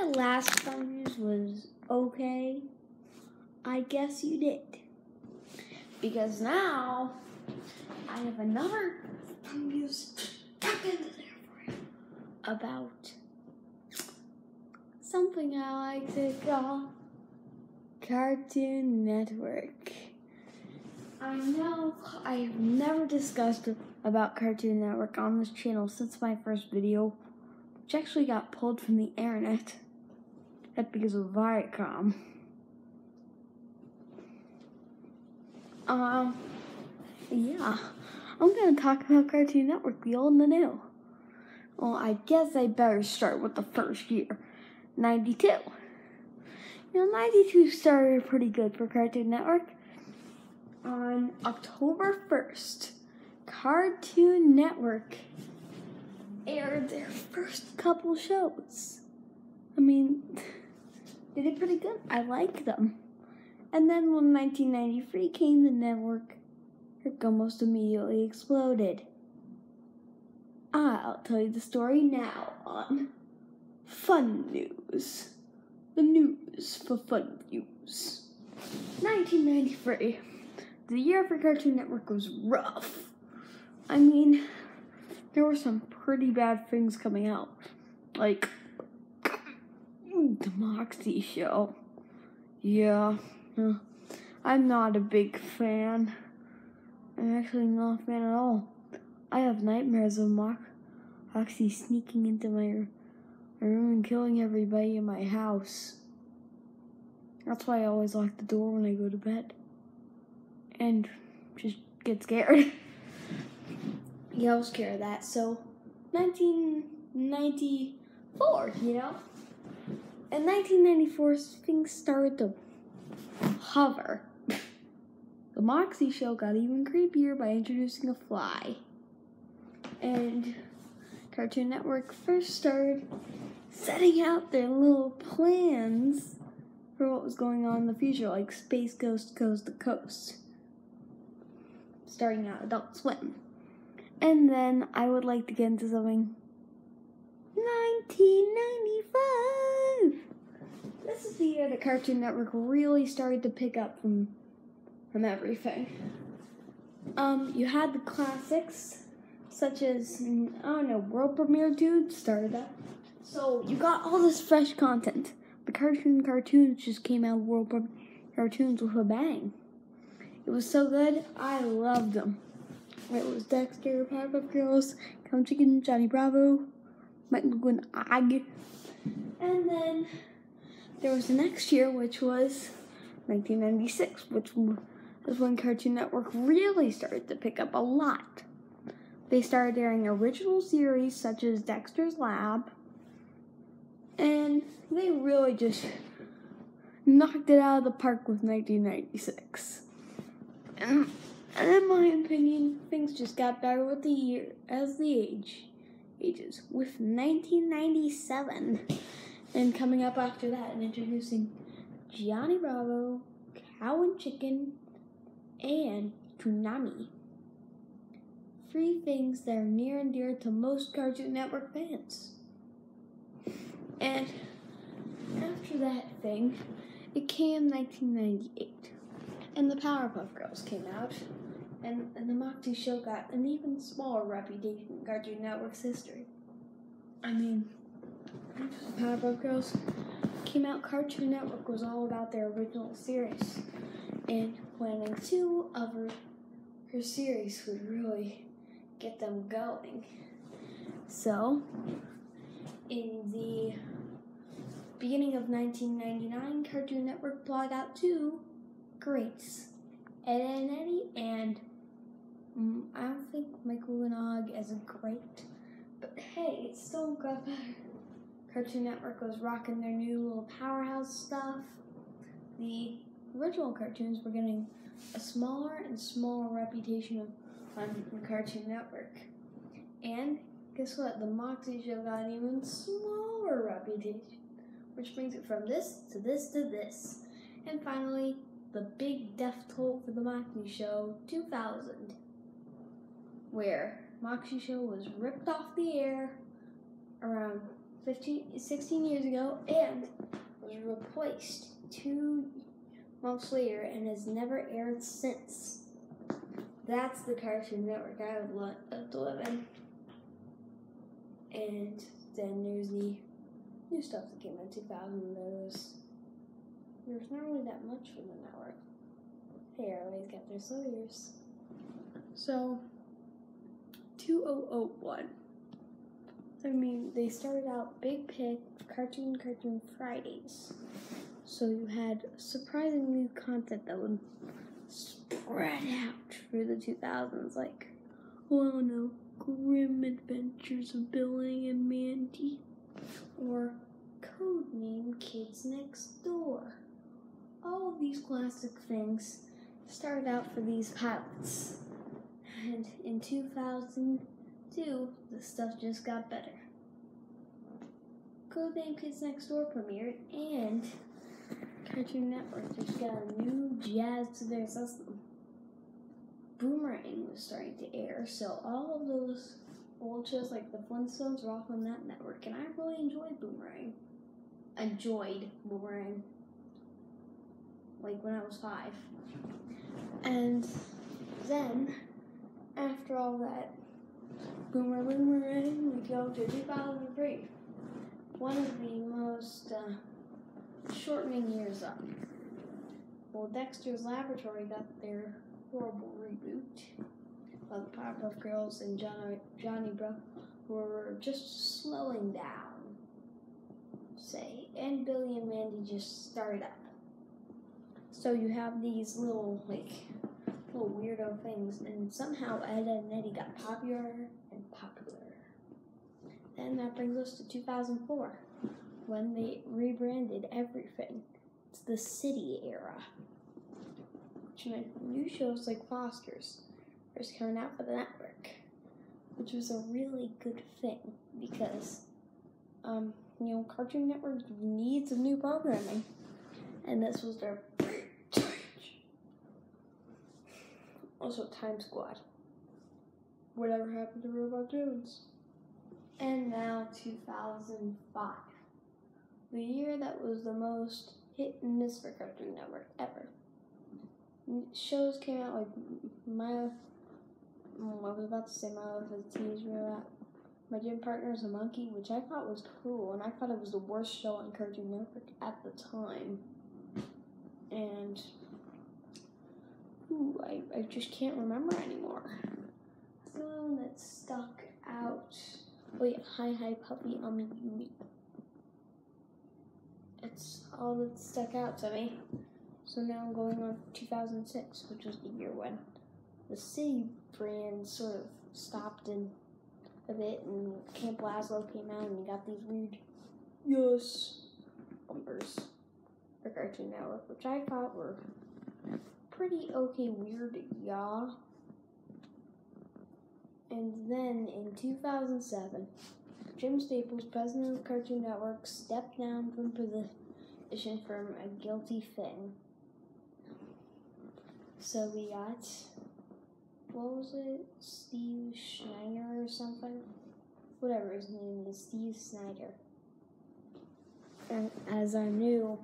the last Funviews was okay? I guess you did. Because now I have another Funviews tucked into there for you about something I like to call Cartoon Network. I know I have never discussed about Cartoon Network on this channel since my first video, which actually got pulled from the internet. That's because of Viacom. Um, yeah, I'm gonna talk about Cartoon Network, the old and the new. Well, I guess I better start with the first year, 92. You know, 92 started pretty good for Cartoon Network. On October 1st, Cartoon Network aired their first couple shows. I mean, they did pretty good. I like them. And then when 1993 came, the network almost immediately exploded. I'll tell you the story now on Funviews. The news for Funviews. 1993. The year for Cartoon Network was rough. I mean, there were some pretty bad things coming out. Like, the Moxie Show. Yeah. I'm not a big fan. I'm actually not a fan at all. I have nightmares of Mox- Moxie sneaking into my room and killing everybody in my house. That's why I always lock the door when I go to bed. And just get scared. yeah, I was scared of that. So, 1994, you know? In 1994, things started to hover. The Moxie show got even creepier by introducing a fly. And Cartoon Network first started setting out their little plans for what was going on in the future, like Space Ghost Coast to Coast, starting out Adult Swim. And then I would like to get into something 1995. This is the year that Cartoon Network really started to pick up from from everything. Um, you had the classics, such as I don't know, World Premiere Dude started up. So you got all this fresh content. The cartoon cartoons just came out World Premiere Cartoons with a bang. It was so good, I loved them. It was Dexter, Powerpuff Girls, Cow and Chicken, Johnny Bravo, Mike McGuinn, Ag. And then there was the next year, which was 1996, which was when Cartoon Network really started to pick up a lot. They started airing original series such as Dexter's Lab, and they really just knocked it out of the park with 1996. And, and in my opinion, things just got better with the year as the age ages. With 1997, and coming up after that, and introducing Johnny Bravo, Cow and Chicken, and Toonami. Three things that are near and dear to most Cartoon Network fans. And after that thing, it came 1998, and the Powerpuff Girls came out, and, and the Moxie show got an even smaller reputation in Cartoon Network's history. I mean, Powerpuff Girls came out, Cartoon Network was all about their original series, and planning two of her, her series would really get them going. So, in the beginning of 1999, Cartoon Network brought out two greats, Ed, and Eddy, and mm, I don't think Mike, Lu and Og as a great, but hey, it still got better. Cartoon Network was rocking their new little powerhouse stuff. The original cartoons were getting a smaller and smaller reputation on the Cartoon Network. And guess what? The Moxie show got an even smaller reputation, which brings it from this to this to this. And finally, the big death toll for the Moxie show 2000, where Moxie show was ripped off the air around 15, 16 years ago and was replaced two months later and has never aired since. That's the Cartoon Network I would love to live in. And then there's the new stuff that came in 2000. There was, there's not really that much for the network. They always got their slow years. So, 2001. I mean, they started out Big Pick, Cartoon Cartoon Fridays. So you had surprisingly content that would spread out through the 2000s, like, oh no, Grim Adventures of Billy and Mandy, or Codename Kids Next Door. All of these classic things started out for these pilots. And in 2002, the stuff just got better. Codename Kids Next Door premiered, and Cartoon Network just got a new jazz to their system. Boomerang was starting to air, so all of those old shows like the Flintstones were off on that network, and I really enjoyed Boomerang. Enjoyed Boomerang. Like when I was five. And then, after all that, Boomer Boomerang, we go to 2003. One of the most uh, shortening years up. Well, Dexter's Laboratory got their horrible reboot of Powerpuff Girls and Johnny, Johnny Bro were just slowing down, say, and Billy and Mandy just started up. So you have these little, like, weirdo things, and somehow Ed and Eddie got popular and popular. Then that brings us to 2004, when they rebranded everything. It's the city era, which meant new shows like Foster's was coming out for the network, which was a really good thing because, um, you know, Cartoon Network needs new programming, and this was their also Time Squad. Whatever happened to Robot Jones? And now 2005. The year that was the most hit and miss for Cartoon Network ever. Shows came out like My mm, I was about to say My Life as a Teenager. My Gym Partner is a Monkey, which I thought was cool, and I thought it was the worst show on Cartoon Network at the time. And ooh, I, I just can't remember anymore. The one that stuck out. Wait, Hi Hi Puppy Ummy Yumi. It's all that stuck out to me. So now I'm going on 2006, which was the year when the city brand sort of stopped in a bit, and Camp Lazlo came out, and you got these weird yes bumpers for Cartoon Network, which I thought were pretty okay weird, yeah. And then in 2007, Jim Samples, president of Cartoon Network, stepped down from position from a guilty thing. So we got, what was it, Steve Schneider or something? Whatever his name is, Steve Snyder. And as our new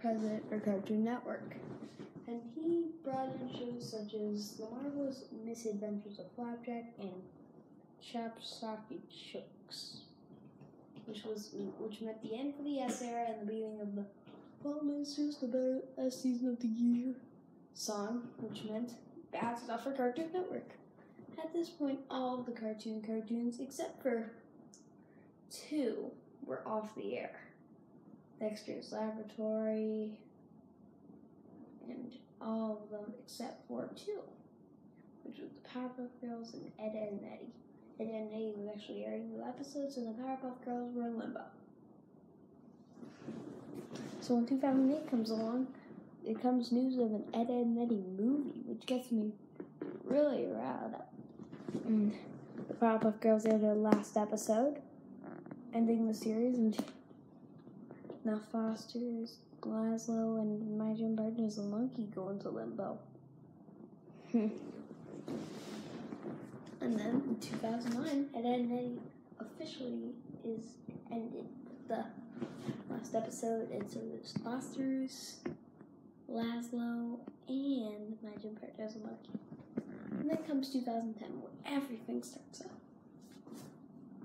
president for Cartoon Network. And he brought in shows such as The Marvelous Misadventures of Flapjack and Chopsocky Chooks, which was which meant the end for the S era and the beginning of the Well, it's just the best season of the year song, which meant bad stuff for Cartoon Network. At this point, all of the cartoon cartoons, except for two, were off the air. Dexter's Laboratory, and all of them except for two, which was the Powerpuff Girls and Ed, Edd and Eddy. Ed, Edd and Eddy was actually airing new episodes, and the Powerpuff Girls were in limbo. So when 2008 comes along, it comes news of an Ed, Edd and Eddy movie, which gets me really riled up. And the Powerpuff Girls aired their last episode, ending the series, and now Foster's, Lazlo, and my gym partner is a monkey go into limbo. Hmm. and then in 2009, Ed, Edd and Eddy officially is ended the last episode, and so there's Foster's, Lazlo, and Imagine Paradise monkey. And then comes 2010, where everything starts out.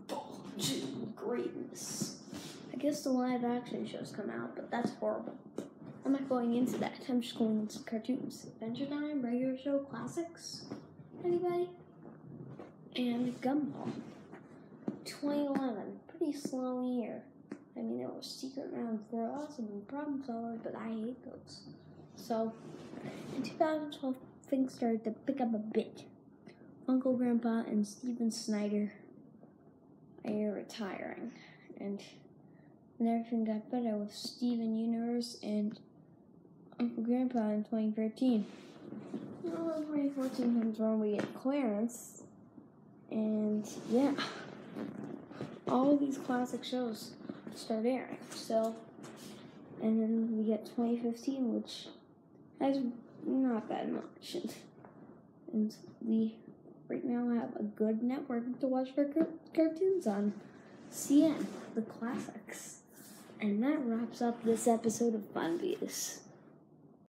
Bulging greatness. Guess the live action shows come out, but that's horrible. I'm not going into that. I'm just going into cartoons. Adventure Time, regular show, classics. Anybody? And Gumball. 2011. Pretty slow year. I mean, there was Secret Round for us and Problem Solverz, but I hate those. So, in 2012, things started to pick up a bit. Uncle Grandpa and Steven Snyder are retiring, and and everything got better with Steven Universe and Uncle Grandpa in 2013. Well, 2014 comes around, we get Clarence, and yeah, all these classic shows start airing. So, and then we get 2015, which has not that much, and, and we right now have a good network to watch our cartoons on. CN, the classics. And that wraps up this episode of Funviews.